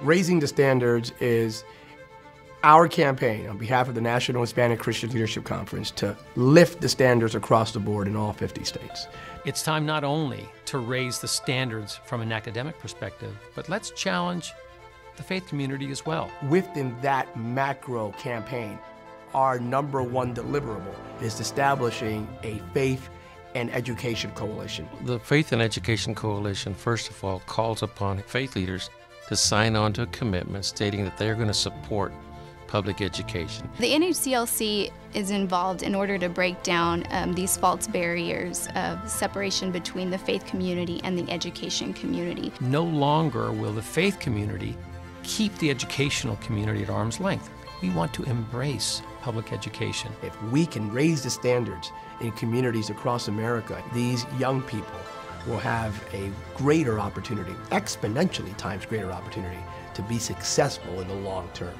Raising the Standards is our campaign on behalf of the National Hispanic Christian Leadership Conference to lift the standards across the board in all 50 states. It's time not only to raise the standards from an academic perspective, but let's challenge the faith community as well. Within that macro campaign, our number one deliverable is establishing a faith and education coalition. The Faith and Education Coalition, first of all, calls upon faith leaders to sign on to a commitment stating that they're going to support public education. The NHCLC is involved in order to break down um, these false barriers of separation between the faith community and the education community. No longer will the faith community keep the educational community at arm's length. We want to embrace public education. If we can raise the standards in communities across America, these young people will have a greater opportunity, exponentially times greater opportunity, to be successful in the long term.